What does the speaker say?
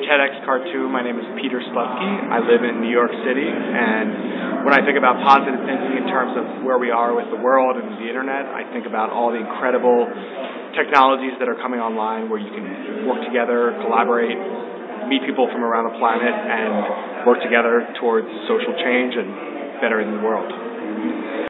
TEDxKhartoum. My name is Peter Slutsky. I live in New York City, and when I think about positive thinking in terms of where we are with the world and the internet, I think about all the incredible technologies that are coming online where you can work together, collaborate, meet people from around the planet, and work together towards social change and bettering the world.